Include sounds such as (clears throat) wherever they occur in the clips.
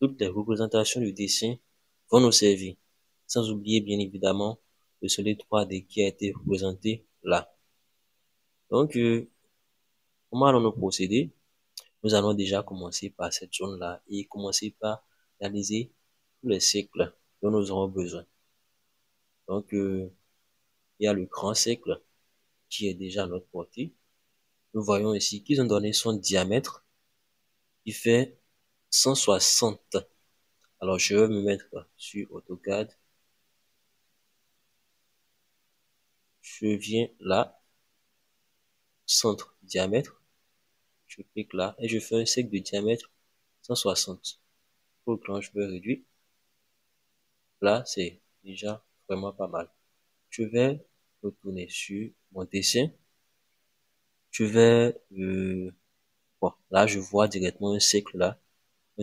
toutes les représentations du dessin vont nous servir. Sans oublier, bien évidemment, le solide 3D qui a été représenté là. Donc, euh, comment allons-nous procéder? Nous allons déjà commencer par cette zone-là et commencer par réaliser tous les cycles dont nous aurons besoin. Donc, euh, il y a le grand cercle qui est déjà à notre portée. Nous voyons ici qu'ils ont donné son diamètre qui fait 160. Alors, je vais me mettre sur AutoCAD. Je viens là, centre diamètre. Je clique là et je fais un cercle de diamètre 160. Pour le je vais réduire. Là, c'est déjà vraiment pas mal. Je vais retourner sur mon dessin. Je vais, euh, là, je vois directement un cercle là,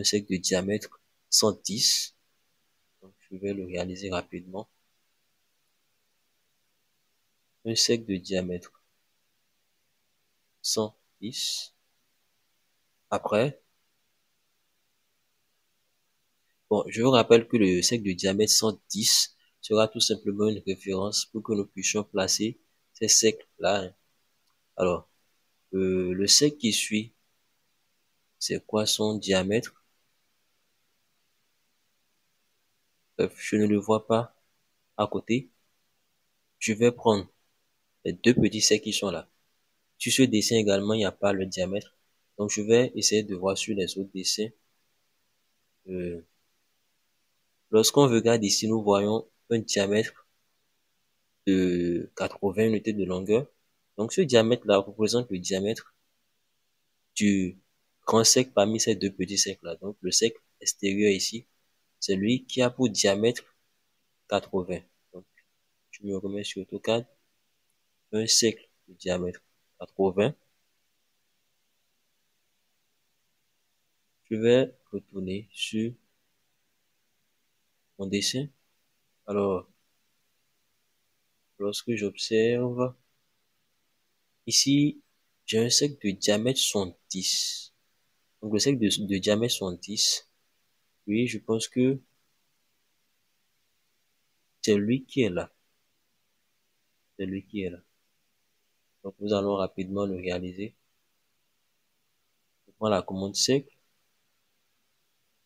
cercle de diamètre 110. Donc, je vais le réaliser rapidement. Un cercle de diamètre 110. Après, bon, je vous rappelle que le cercle de diamètre 110 sera tout simplement une référence pour que nous puissions placer ces cercles-là. Alors, euh, le cercle qui suit, c'est quoi son diamètre? Je ne le vois pas à côté. Je vais prendre les deux petits cercles qui sont là. Sur ce dessin également, il n'y a pas le diamètre. Donc, je vais essayer de voir sur les autres dessins. Euh, Lorsqu'on regarde ici, nous voyons un diamètre de 80 unités de longueur. Donc ce diamètre-là représente le diamètre du grand cercle parmi ces deux petits cercles-là. Donc le cercle extérieur ici, c'est lui qui a pour diamètre 80. Donc je me remets sur AutoCAD. Un cercle de diamètre 80. Je vais retourner sur mon dessin. Alors, lorsque j'observe, ici, j'ai un cercle de diamètre 70. Donc, le cercle de, de diamètre 70, oui, je pense que c'est lui qui est là. C'est lui qui est là. Donc, nous allons rapidement le réaliser. Je prends la commande cercle,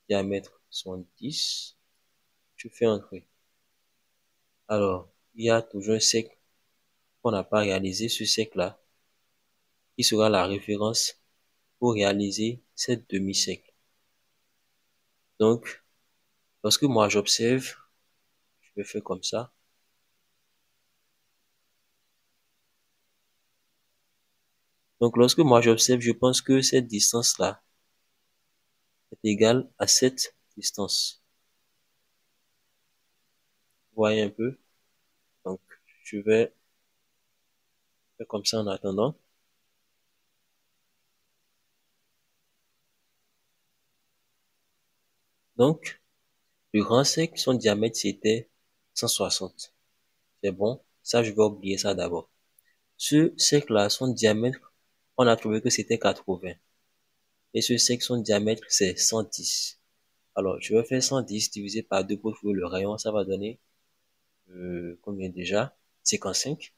diamètre 70 je fais entrer. Alors, il y a toujours un cercle qu'on n'a pas réalisé, ce cercle-là, qui sera la référence pour réaliser cette demi-cercle. Donc, lorsque moi j'observe, je vais faire comme ça. Donc, lorsque moi j'observe, je pense que cette distance-là est égale à cette distance voyez un peu? Donc, je vais faire comme ça en attendant. Donc, le grand cercle, son diamètre, c'était 160. C'est bon? Ça, je vais oublier ça d'abord. Ce cercle-là, son diamètre, on a trouvé que c'était 80. Et ce cercle, son diamètre, c'est 110. Alors, je vais faire 110 divisé par 2 pour trouver le rayon. Ça va donner euh, combien déjà? 55.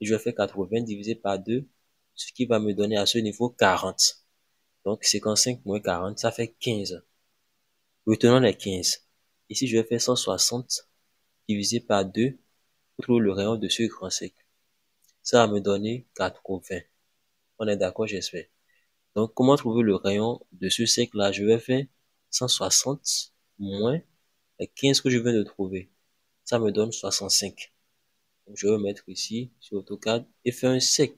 Et je vais faire 80 divisé par 2, ce qui va me donner à ce niveau 40. Donc 55 moins 40, ça fait 15. Retenons les 15. Ici, je vais faire 160 divisé par 2 pour trouver le rayon de ce grand cercle. Ça va me donner 80. On est d'accord, j'espère. Donc, comment trouver le rayon de ce cercle-là Je vais faire 160 moins les 15 que je viens de trouver ça me donne 65. Donc, je vais mettre ici sur AutoCAD et faire un sec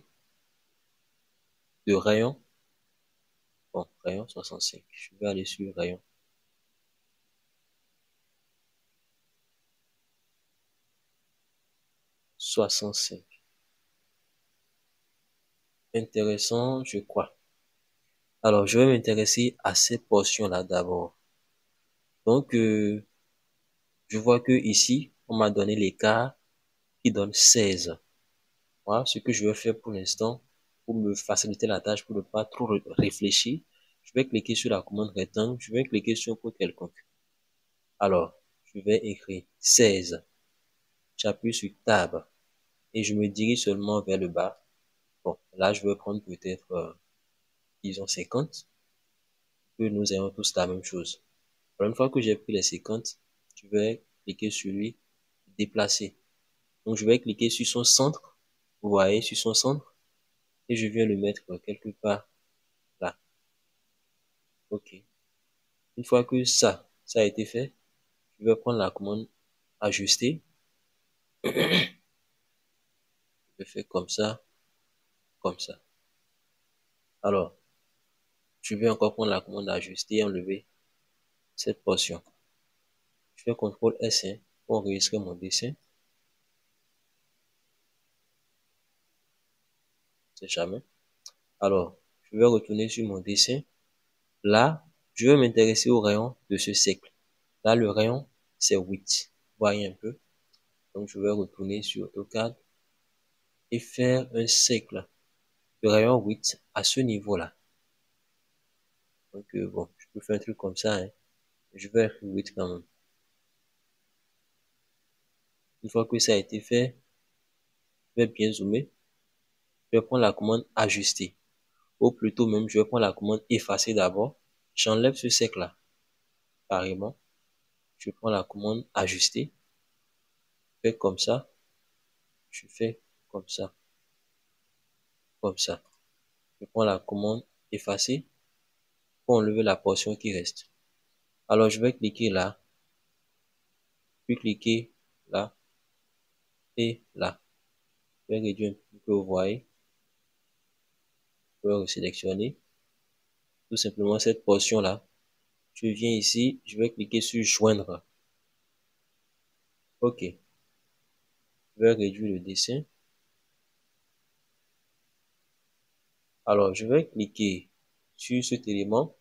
de rayon. Bon, rayon 65. Je vais aller sur rayon. Soixante-cinq. Intéressant, je crois. Alors, je vais m'intéresser à cette portion-là d'abord. Donc, euh, je vois que ici, on m'a donné l'écart qui donne 16. Voilà ce que je vais faire pour l'instant pour me faciliter la tâche, pour ne pas trop réfléchir. je vais cliquer sur la commande rectangle, je vais cliquer sur un code quelconque. Alors, je vais écrire 16. J'appuie sur Tab et je me dirige seulement vers le bas. Bon, là, je vais prendre peut-être, euh, disons, 50. Que nous ayons tous la même chose. Alors, une fois que j'ai pris les 50, je vais cliquer sur lui, déplacer. Donc, je vais cliquer sur son centre. Vous voyez, sur son centre. Et je viens le mettre quelque part là. OK. Une fois que ça, ça a été fait, je vais prendre la commande ajuster. (clears throat) je fais comme ça, comme ça. Alors, je vais encore prendre la commande ajuster et enlever cette portion. Je fais CTRL S1 pour enregistrer mon dessin. C'est jamais. Alors, je vais retourner sur mon dessin. Là, je vais m'intéresser au rayon de ce cercle. Là, le rayon, c'est 8. Voyez un peu. Donc, je vais retourner sur AutoCAD et faire un cercle de rayon 8 à ce niveau-là. Donc, euh, bon, je peux faire un truc comme ça. Hein. Je vais faire 8 quand même. Une fois que ça a été fait, je vais bien zoomer. Je vais prendre la commande ajuster. Ou plutôt même, je vais prendre la commande effacer d'abord. J'enlève ce cercle-là. Carrément. Je prends la commande ajuster. Je fais comme ça. Je fais comme ça. Comme ça. Je prends la commande effacer pour enlever la portion qui reste. Alors, je vais cliquer là. Puis cliquer là et là. Je vais réduire un peu vous voyez. Je vais sélectionner tout simplement cette portion-là. Je viens ici, je vais cliquer sur joindre. OK. Je vais réduire le dessin. Alors, je vais cliquer sur cet élément.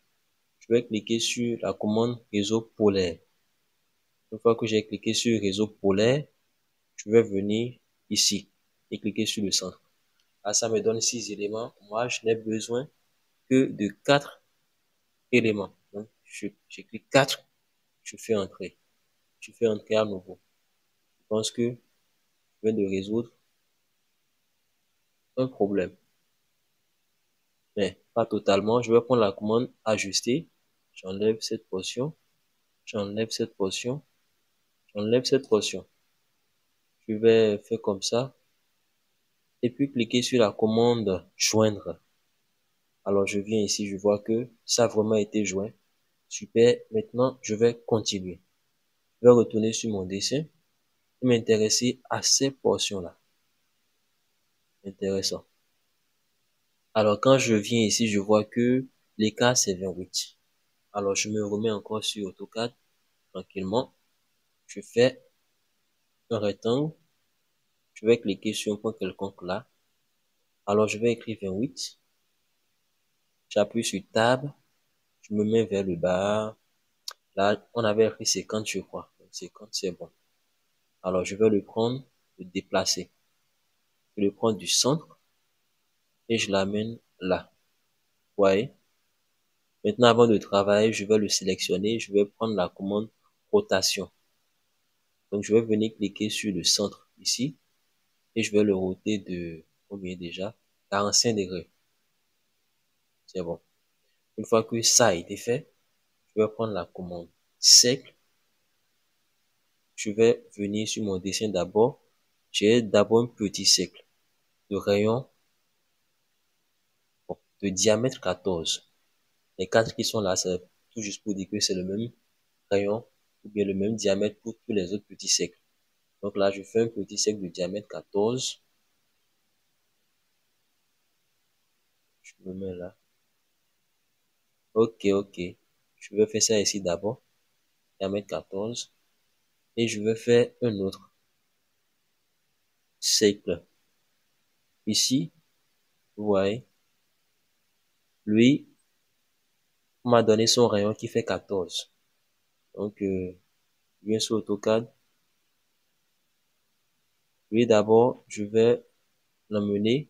Je vais cliquer sur la commande réseau polaire. Une fois que j'ai cliqué sur réseau polaire, je vais venir ici et cliquer sur le centre. Ah, ça me donne six éléments. Moi, je n'ai besoin que de quatre éléments. Donc, je, clique 4, je fais entrer. Je fais entrer à nouveau. Je pense que je viens de résoudre un problème. Pas totalement. Je vais prendre la commande ajuster. J'enlève cette portion. J'enlève cette portion. J'enlève cette portion je vais faire comme ça et puis cliquer sur la commande joindre. Alors je viens ici, je vois que ça a vraiment été joint. Super, maintenant je vais continuer. Je vais retourner sur mon dessin et m'intéresser à ces portions-là. Intéressant. Alors quand je viens ici, je vois que l'écart c'est 28. Alors je me remets encore sur AutoCAD tranquillement. Je fais un rectangle. Je vais cliquer sur un point quelconque là. Alors, je vais écrire 28. J'appuie sur Tab. Je me mets vers le bas. Là, on avait écrit 50, je crois. 50, c'est bon. Alors, je vais le prendre, le déplacer. Je le prends du centre et je l'amène là. Vous voyez? Maintenant, avant de travailler, je vais le sélectionner. Je vais prendre la commande rotation. Donc, je vais venir cliquer sur le centre ici et je vais le roter de combien déjà 45 degrés. C'est bon. Une fois que ça a été fait, je vais prendre la commande sec. Je vais venir sur mon dessin d'abord. J'ai d'abord un petit cercle de rayon de diamètre 14. Les quatre qui sont là, c'est tout juste pour dire que c'est le même rayon ou bien le même diamètre pour tous les autres petits cercles. Donc là, je fais un petit cercle de diamètre 14. Je me mets là. Ok, ok. Je vais faire ça ici d'abord. Diamètre 14. Et je vais faire un autre cercle. Ici, vous voyez, lui, m'a donné son rayon qui fait 14. Donc, euh, bien sur AutoCAD. Lui, d'abord, je vais l'emmener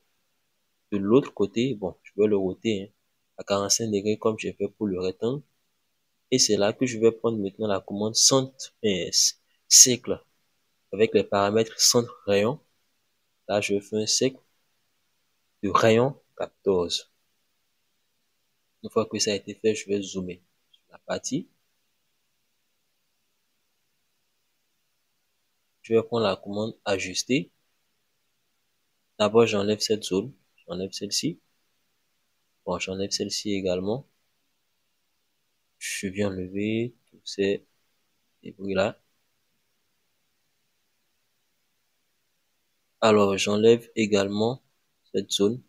de l'autre côté. Bon, je vais le roter. Hein. à 45 degrés comme j'ai fait pour le rectangle. Et c'est là que je vais prendre maintenant la commande centre cercle avec les paramètres centre rayon. Là, je fais un cercle de rayon 14. Une fois que ça a été fait, je vais zoomer sur la partie. Je vais prendre la commande ajuster. D'abord, j'enlève cette zone. J'enlève celle-ci. Bon, j'enlève celle-ci également. Je viens enlever tous ces débris-là. Alors, j'enlève également cette zone.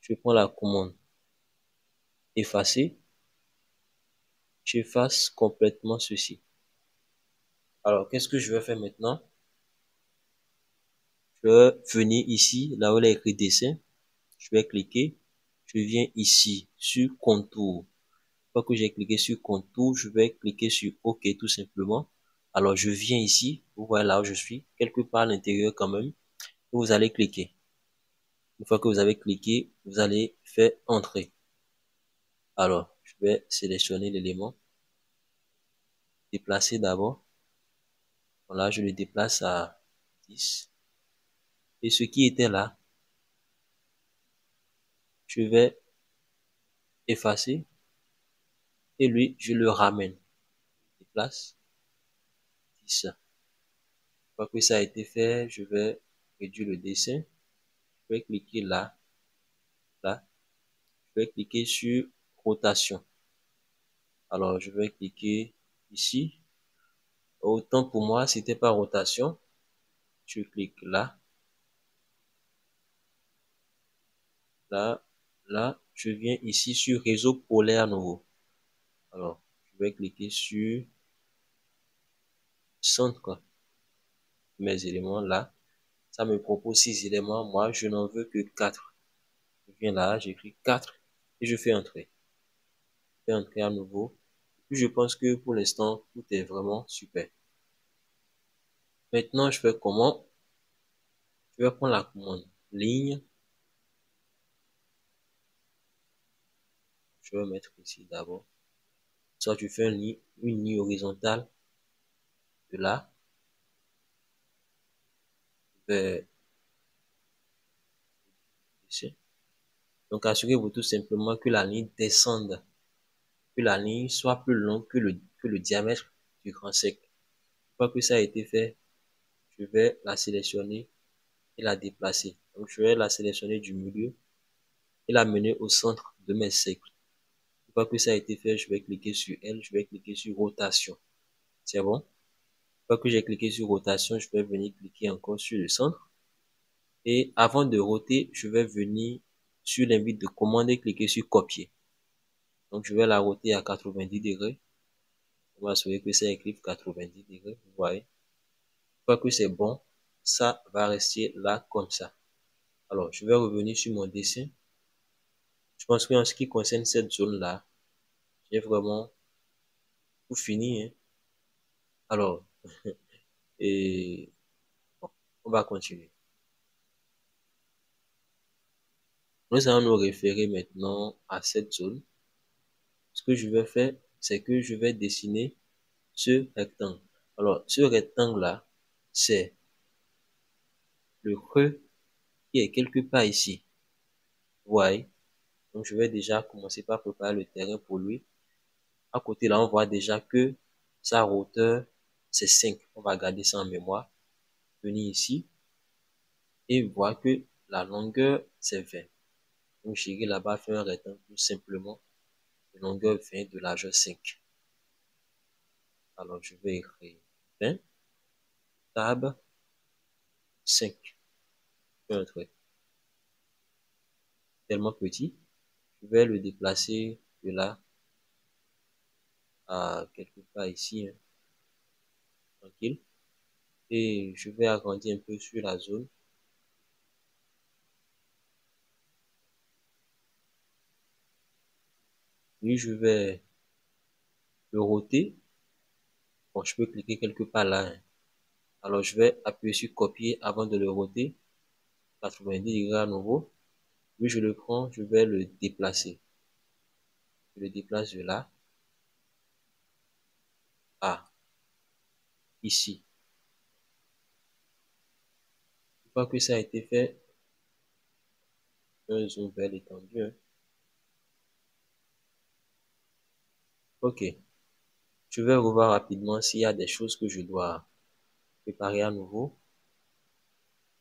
Je prends la commande effacer. J'efface complètement ceci. Alors, qu'est-ce que je vais faire maintenant? Je vais venir ici, là où il est écrit dessin. Je vais cliquer. Je viens ici sur contour. Une fois que j'ai cliqué sur contour, je vais cliquer sur OK tout simplement. Alors, je viens ici. Vous voyez là où je suis, quelque part à l'intérieur quand même. Vous allez cliquer. Une fois que vous avez cliqué, vous allez faire entrer. Alors, je vais sélectionner l'élément. Déplacer d'abord. Voilà, je le déplace à 10. Et ce qui était là, je vais effacer. Et lui, je le ramène. Déplace. 10. Une que ça a été fait, je vais réduire le dessin. Je vais cliquer là. Là. Je vais cliquer sur rotation. Alors, je vais cliquer ici. Autant pour moi, c'était pas rotation. Je clique là. là, là, je viens ici sur réseau polaire nouveau. Alors, je vais cliquer sur centre mes éléments là. Ça me propose six éléments. Moi, je n'en veux que quatre. Je viens là, j'écris 4 et je fais entrer. Entrer à nouveau. Puis je pense que pour l'instant, tout est vraiment super. Maintenant, je fais comment? Je vais prendre la commande ligne je vais mettre ici d'abord. Soit tu fais une ligne, une ligne horizontale de là. Donc assurez-vous tout simplement que la ligne descende, que la ligne soit plus longue que le, que le diamètre du grand sec. Une fois que ça a été fait, je vais la sélectionner et la déplacer. Donc je vais la sélectionner du milieu et la mener au centre de mes cercles que ça a été fait, je vais cliquer sur elle, je vais cliquer sur rotation. C'est bon? Une fois que j'ai cliqué sur rotation, je vais venir cliquer encore sur le centre. Et avant de roter, je vais venir sur l'invite de commande et cliquer sur copier. Donc, je vais la roter à 90 degrés. On va que ça écrit 90 degrés, vous voyez. Une fois que c'est bon, ça va rester là comme ça. Alors, je vais revenir sur mon dessin. Je pense qu'en ce qui concerne cette zone-là, j'ai vraiment tout fini. Hein. Alors, (laughs) et on va continuer. Nous allons nous référer maintenant à cette zone. Que je vais faire, c'est que je vais dessiner ce rectangle. Alors, ce rectangle-là, c'est le creux qui est quelque part ici. Voyez? Donc, je vais déjà commencer par préparer le terrain pour lui. À côté, là, on voit déjà que sa hauteur, c'est 5. On va garder ça en mémoire. Venir ici et voir que la longueur, c'est 20. Donc, j'irai là-bas faire un rectangle tout simplement longueur 20 de largeur 5. Alors, je vais écrire 20, tab 5. un trait. Tellement petit je vais le déplacer de là à quelque part ici, hein. tranquille. Et je vais agrandir un peu sur la zone. Je vais le roter. Bon, je peux cliquer quelque part là. Hein. Alors je vais appuyer sur copier avant de le roter. 90 degrés à nouveau. Puis je le prends, je vais le déplacer. Je le déplace de là à ici. Une fois que ça a été fait, un zoom vers l'étendue. Ok. Je vais revoir rapidement s'il y a des choses que je dois préparer à nouveau.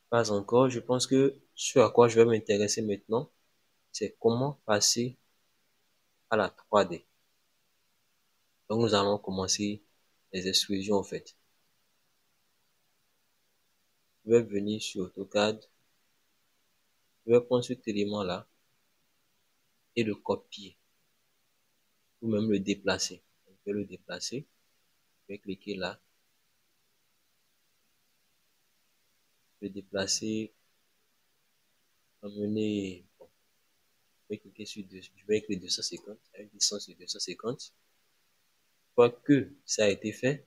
Pas encore. Je pense que ce à quoi je vais m'intéresser maintenant, c'est comment passer à la 3D. Donc nous allons commencer les extrusions en fait. Je vais venir sur AutoCAD. Je vais prendre cet élément-là et le copier même le déplacer. Je vais le déplacer. Je vais cliquer là. Je vais déplacer, amener, je vais cliquer sur, deux, je vais cliquer 250, avec distance de 250. Une fois que ça a été fait,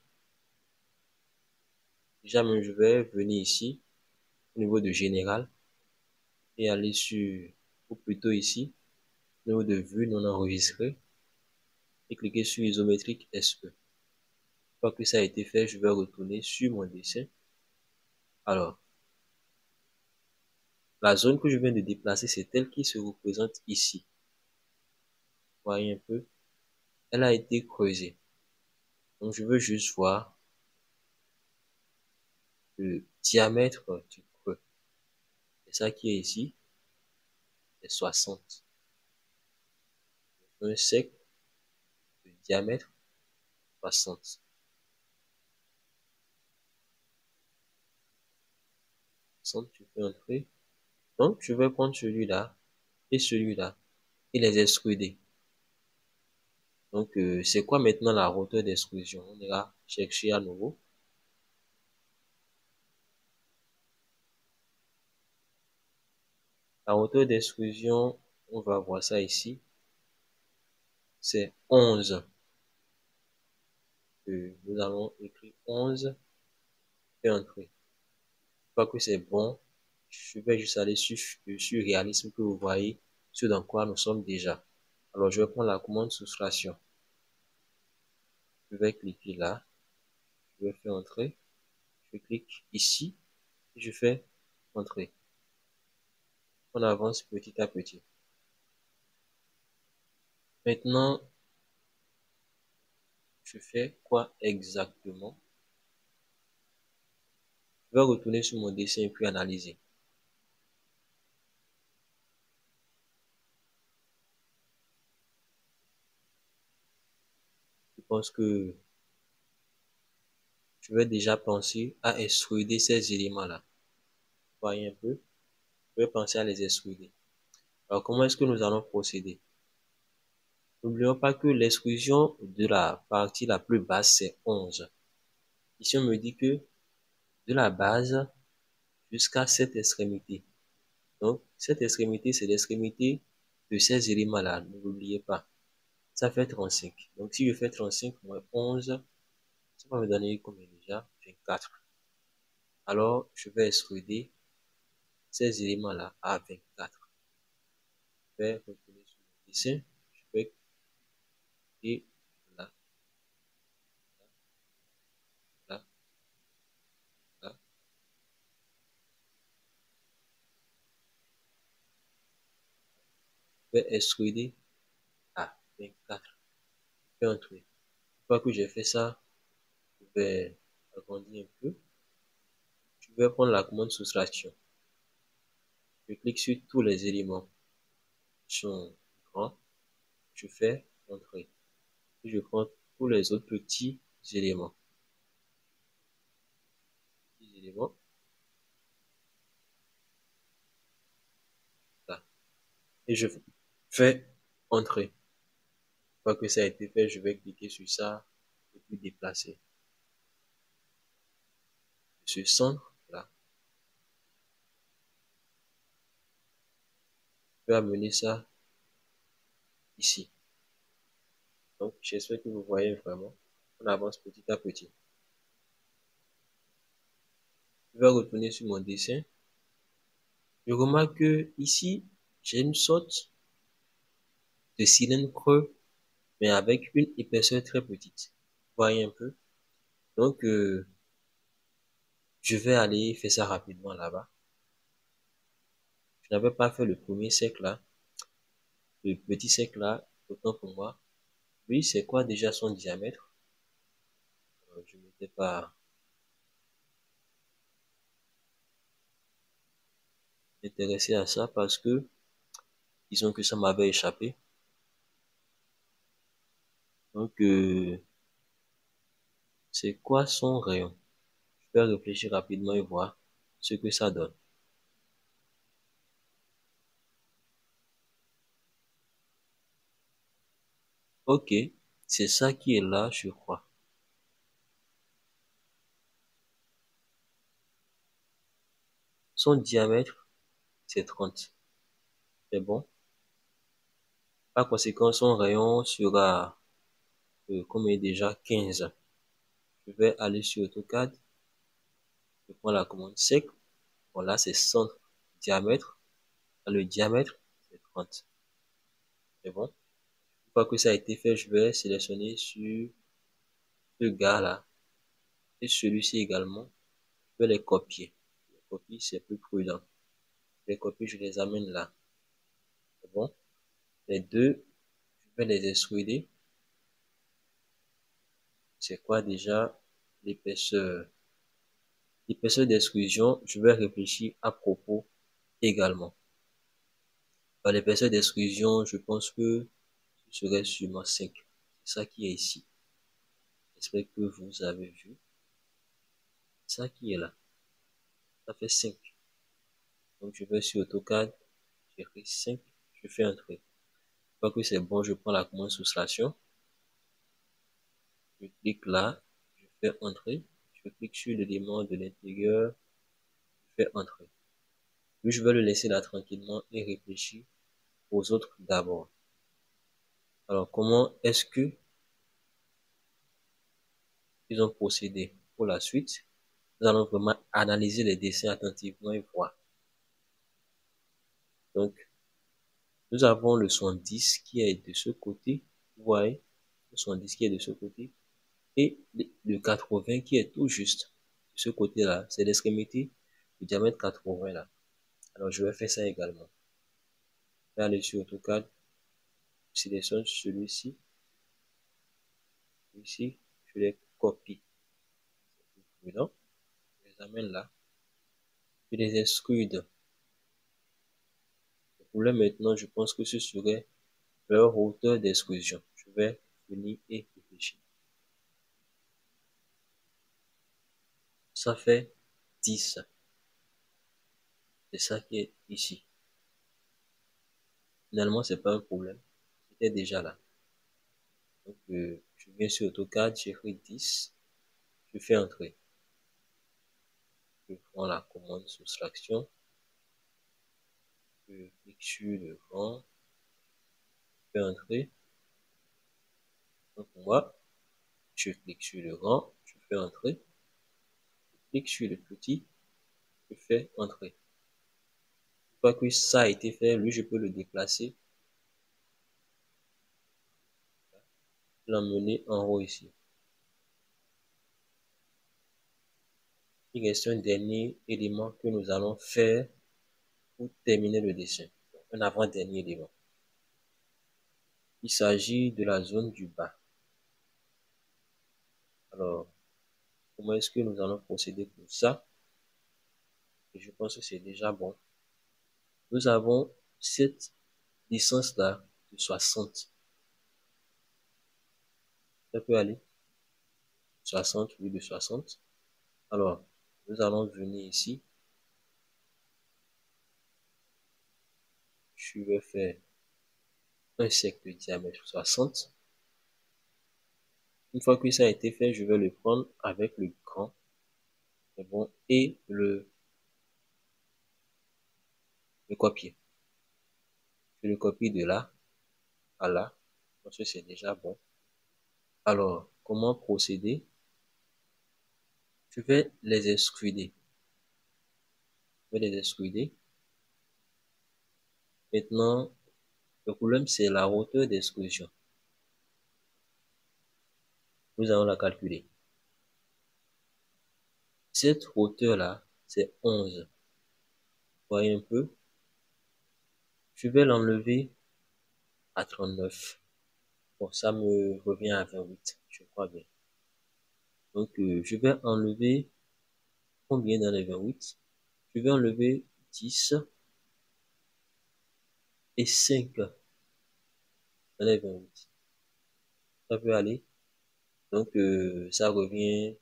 déjà je vais venir ici, au niveau de général, et aller sur, ou plutôt ici, au niveau de vue non enregistré, et cliquer sur isométrique SE. Une fois que ça a été fait, je vais retourner sur mon dessin. Alors, la zone que je viens de déplacer, c'est elle qui se représente ici. Voyez un peu? Elle a été creusée. Donc, je veux juste voir le diamètre du creux. C'est ça qui est ici. C'est 60. Un sec diamètre 60. 60, tu peux entrer. Donc, je vais prendre celui-là et celui-là et les extruder. Donc, euh, c'est quoi maintenant la hauteur d'extrusion On ira chercher à nouveau. La hauteur d'extrusion, on va voir ça ici. C'est 11 nous allons écrire 11 et entrer. Une fois que c'est bon, je vais juste aller sur, sur réalisme que vous voyez ce dans quoi nous sommes déjà. Alors, je vais prendre la commande soustraction. Je vais cliquer là. Je vais faire entrer. Je clique ici. Je fais entrer. On avance petit à petit. Maintenant, je fais quoi exactement? Je vais retourner sur mon dessin et puis analyser. Je pense que je vais déjà penser à extruder ces éléments-là. Voyez un peu? Je vais penser à les extruder. Alors, comment est-ce que nous allons procéder? N'oublions pas que l'exclusion de la partie la plus basse, c'est 11. Ici, on me dit que de la base jusqu'à cette extrémité. Donc, cette extrémité, c'est l'extrémité de ces éléments-là. Ne l'oubliez pas. Ça fait 35. Donc, si je fais 35 moins 11, ça va me donner combien déjà? 24. Alors, je vais extruder ces éléments-là à 24. Je vais retourner sur le dessin et là, là, là, je vais extruder à 24. Je vais entrer. Une fois que j'ai fait ça, je vais agrandir un peu. Je vais prendre la commande soustraction. Je clique sur tous les éléments qui sont grands. Je fais entrer je prends tous les autres petits éléments. éléments. Et je fais entrer. Une fois que ça a été fait, je vais cliquer sur ça et puis déplacer. Ce centre, là. Je vais amener ça ici. Donc, j'espère que vous voyez vraiment. On avance petit à petit. Je vais retourner sur mon dessin. Je remarque que ici, j'ai une sorte de cylindre creux mais avec une épaisseur très petite. Voyez un peu? Donc, euh, je vais aller faire ça rapidement là-bas. Je n'avais pas fait le premier cercle là. Le petit cercle là, autant pour moi. Oui, c'est quoi déjà son diamètre? Euh, Je n'étais pas intéressé à ça parce que disons que ça m'avait échappé. Donc, euh, c'est quoi son rayon? Je vais réfléchir rapidement et voir ce que ça donne. Ok, c'est ça qui est là, je crois. Son diamètre, c'est 30. C'est bon? Par conséquent, son rayon sera euh, comme déjà 15. Je vais aller sur AutoCAD. Je prends la commande sec. Voilà, c'est centre diamètre. Le diamètre, c'est 30. C'est bon? Que ça a été fait, je vais sélectionner sur ce gars-là. Et celui-ci également. Je vais les copier. Les copier, c'est plus prudent. Les copies, je les amène là. C'est bon? Les deux, je vais les extruder c'est quoi déjà l'épaisseur? L'épaisseur d'exclusion, je vais réfléchir à propos également. l'épaisseur d'exclusion, je pense que serait sûrement 5. C'est ça qui est ici. J'espère que vous avez vu? Ça qui est là. Ça fait 5. Donc je vais sur AutoCAD, j'écris 5, je fais trait. Une fois que c'est bon, je prends la commande soustraction je clique là, je fais entrer, je clique sur l'élément de l'intérieur, je fais entrer. Puis je vais le laisser là tranquillement et réfléchir aux autres d'abord. Alors comment est-ce que ils ont procédé pour la suite? Nous allons vraiment analyser les dessins attentivement et voir. Donc, nous avons le 70 qui est de ce côté. Vous voyez, le 70 qui est de ce côté et le 80 qui est tout juste de ce côté-là, c'est l'extrémité du diamètre 80 là. Alors je vais faire ça également. Je vais aller sur AutoCAD, sélectionne celui-ci, ici, je les copie. Je les amène là. Je les extrude. Le problème maintenant, je pense que ce serait leur hauteur d'extrusion. Je vais venir et réfléchir. ça fait 10. C'est ça qui est ici. Finalement, c'est pas un problème. Déjà là. Donc, euh, je viens sur AutoCAD, j'écris 10. Je fais entrer. Je prends la commande soustraction. Je clique sur le rang. Je fais entrer. Donc, moi, je clique sur le rang. Je fais entrer clique sur le petit, je fais entrer. Une fois que ça a été fait, lui, je peux le déplacer. L'emmener en haut ici. Il reste un dernier élément que nous allons faire pour terminer le dessin. Un avant-dernier élément. Il s'agit de la zone du bas. Alors, Comment est-ce que nous allons procéder pour ça? Je pense que c'est déjà bon. Nous avons cette distance-là de 60. Ça peut aller 60, oui, de 60. Alors, nous allons venir ici. Je vais faire un cercle de diamètre 60. Une fois que ça a été fait, je vais le prendre avec le grand. bon. Et le, le copier. Je le copie de là à là. Parce que c'est déjà bon. Alors, comment procéder? Je vais les extruder. Je vais les extruder. Maintenant, le problème, c'est la hauteur d'extrusion. Nous allons la calculer. Cette hauteur-là, c'est 11. Voyez un peu. Je vais l'enlever à 39. Bon, ça me revient à 28, je crois bien. Donc, euh, je vais enlever combien dans les 28 Je vais enlever 10 et 5 dans les 28. Ça peut aller. Donc, euh, ça revient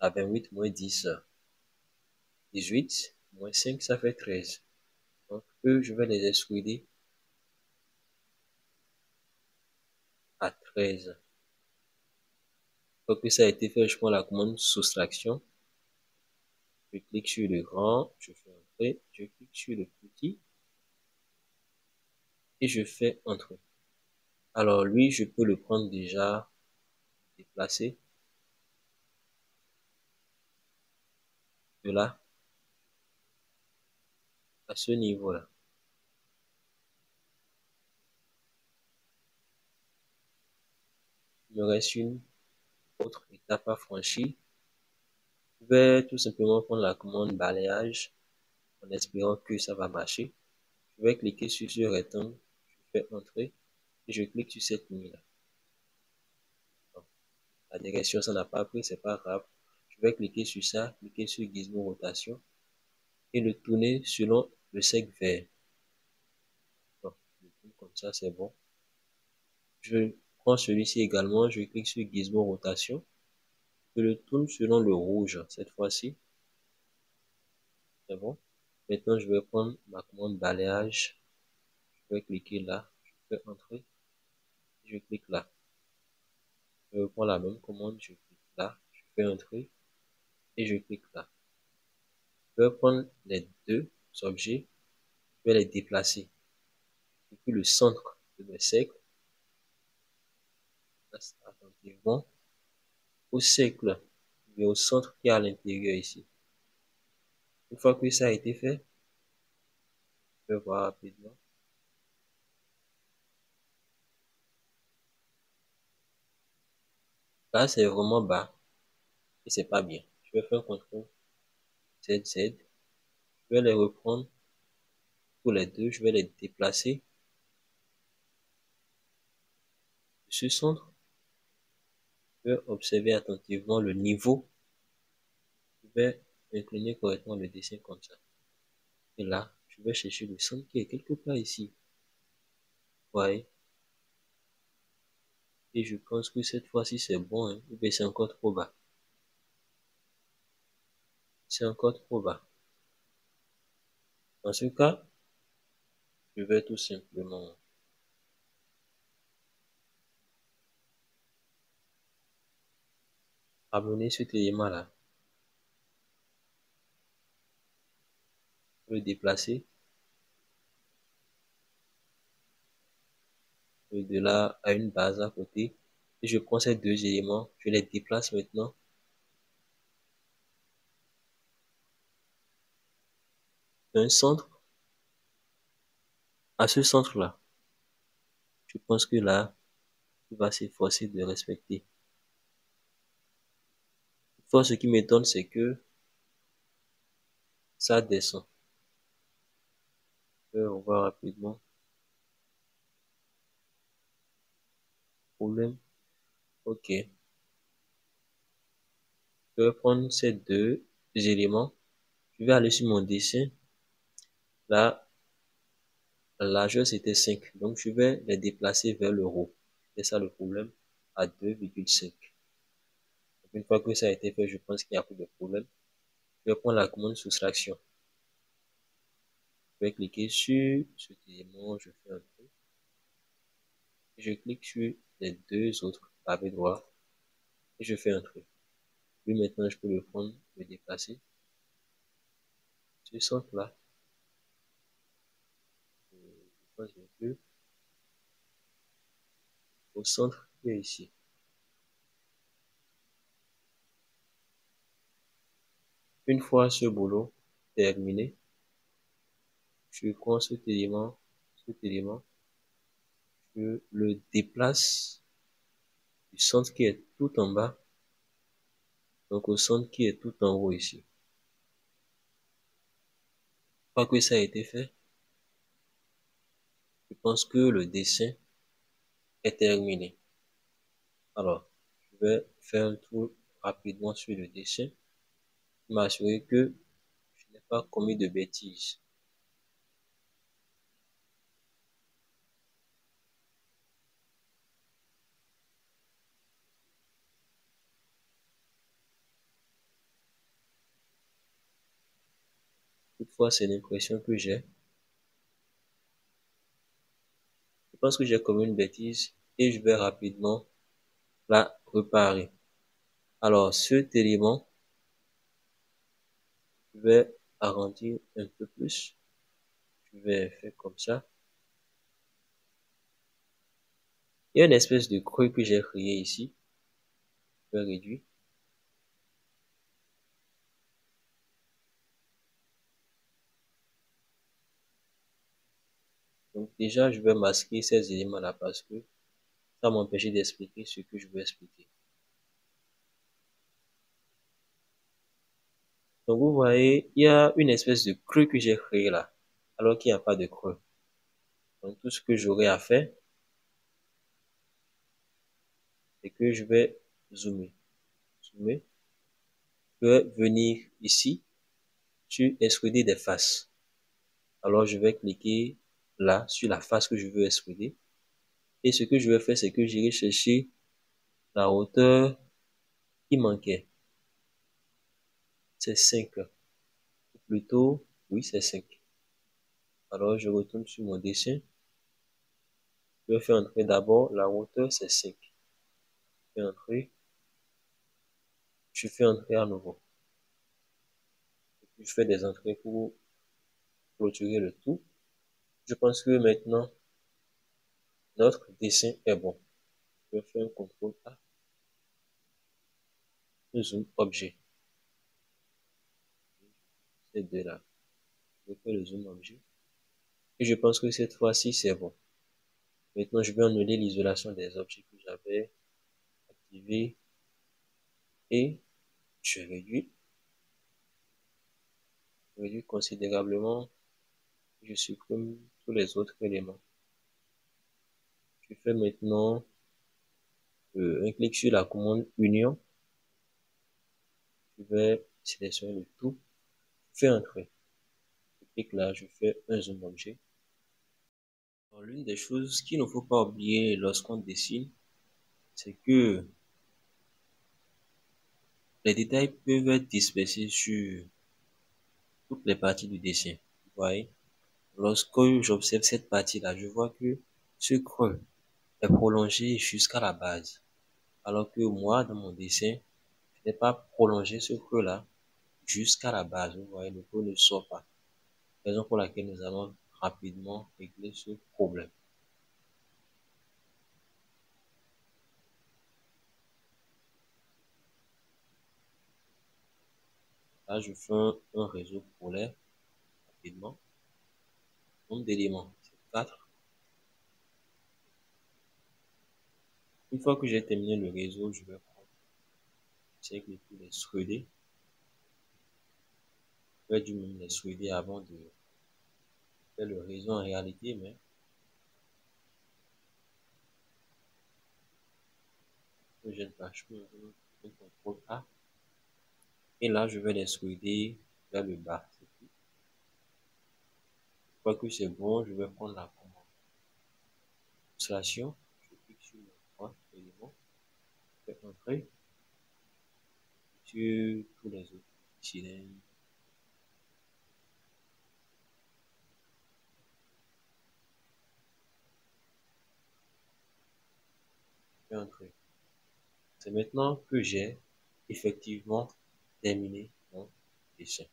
à 28 moins 10. 18 moins 5, ça fait 13. Donc, eux, je vais les exclure à 13. Une que ça a été fait, je prends la commande soustraction. Je clique sur le grand, je fais entrer, je clique sur le petit et je fais entrer. Alors lui, je peux le prendre déjà déplacé de là à ce niveau-là. Il me reste une autre étape à franchir. Je vais tout simplement prendre la commande balayage en espérant que ça va marcher. Je vais cliquer sur ce rectangle, je fais entrer et je clique sur cette ligne-là. La direction, ça n'a pas pris, c'est pas grave. Je vais cliquer sur ça, cliquer sur gizmo rotation et le tourner selon le sec vert. comme ça, c'est bon. Je prends celui-ci également, je clique sur gizmo rotation. Je le tourne selon le rouge cette fois-ci. C'est bon. Maintenant, je vais prendre ma commande balayage. Je vais cliquer là. Je fais entrer. Je clique là. Je prends la même commande. Je clique là. Je fais entrer. Et je clique là. Je vais prendre les deux objets. Je vais les déplacer. Depuis le centre de mes cercles. Attentivement. Au cercle. Mais au centre qui est à l'intérieur ici. Une fois que ça a été fait, je vais voir rapidement. Là, c'est vraiment bas. Et c'est pas bien. Je vais faire un contrôle ZZ. Je vais les reprendre pour les deux. Je vais les déplacer. Ce centre, vais observer attentivement le niveau. Je vais incliner correctement le dessin comme ça. Et là, je vais chercher le centre qui est quelque part ici. Voyez? Et je pense que cette fois-ci c'est bon, hein. mais c'est encore trop bas. C'est encore trop bas. Dans ce cas, je vais tout simplement amener cet élément-là le déplacer. De là à une base à côté. Et je prends ces deux éléments. Je les déplace maintenant. D'un centre. À ce centre là je pense que là il va s'efforcer de respecter Ce qui m'étonne c'est que ça descend on va rapidement. Problème. Ok. Je vais prendre ces deux éléments. Je vais aller sur mon dessin. Là, la largeur c'était 5. Donc je vais les déplacer vers le haut. C'est ça le problème. À 2,5. Une fois que ça a été fait, je pense qu'il n'y a plus de problème. Je vais prendre la commande soustraction je vais cliquer sur cet élément, je fais un truc. Je clique sur les deux autres pavés droit et je fais un truc. Puis maintenant, je peux le prendre, le déplacer. Ce centre là. Je un peu. Au centre qui est ici. Une fois ce boulot terminé, je prends cet élément, cet élément, je le déplace du centre qui est tout en bas, donc au centre qui est tout en haut ici. Fois que ça a été fait, je pense que le dessin est terminé. Alors, je vais faire un tour rapidement sur le dessin, m'assurer que je n'ai pas commis de bêtises. Toutefois, c'est l'impression que j'ai. Je pense que j'ai commis une bêtise et je vais rapidement la réparer. Alors, cet élément, je vais arrondir un peu plus? Je vais faire comme ça? Il y a une espèce de creux que j'ai créé ici. Je vais réduire. Donc déjà, je vais masquer ces éléments-là parce que ça m'empêche d'expliquer ce que je veux expliquer. Donc vous voyez, il y a une espèce de creux que j'ai créé là, alors qu'il n'y a pas de creux. Donc tout ce que j'aurai à faire, c'est que je vais zoomer. Zoomer. Je vais venir ici sur extruder des faces. Alors je vais cliquer là sur la face que je veux extruder. Et ce que je vais faire, c'est que j'irai chercher la hauteur qui manquait. C'est 5. Ou plutôt, oui, c'est 5. Alors, je retourne sur mon dessin. Je faire entrer d'abord la hauteur, c'est 5. Je fais entrer. Je fais entrer à nouveau. je fais des entrées pour clôturer le tout. Je pense que maintenant, notre dessin est bon. Je faire un contrôle A. Zoom objet. Ces deux-là. Je faire le zoom objet. Et je pense que cette fois-ci, c'est bon. Maintenant, je vais annuler l'isolation des objets que j'avais activé et je réduis. Je réduis considérablement. Je supprime tous les autres éléments. Je fais maintenant euh, un clic sur la commande Union. Je vais sélectionner le tout. Fais entrer. Je clique là, je fais un zoom objet. L'une des choses qu'il ne faut pas oublier lorsqu'on dessine, c'est que les détails peuvent être dispersés sur toutes les parties du dessin. Vous voyez? Lorsque j'observe cette partie-là, je vois que ce creux est prolongé jusqu'à la base. Alors que moi, dans mon dessin, je n'ai pas prolongé ce creux-là jusqu'à la base. Vous voyez, le creux ne sort pas. Raison pour laquelle nous allons rapidement régler ce problème. Là, je fais un réseau polaire rapidement nombre d'éléments, c'est 4. Une fois que j'ai terminé le réseau, je vais prendre c'est que tous les threader. Vais dû même les threader avant de faire le réseau en réalité, mais je ne tâche plus un contrôle A. Et là, je vais les threader vers le bas fois que c'est bon, je vais prendre la commande. Je clique sur le point élément, je fais entrer sur tous les autres cylindres. C'est maintenant que j'ai effectivement terminé mon dessin.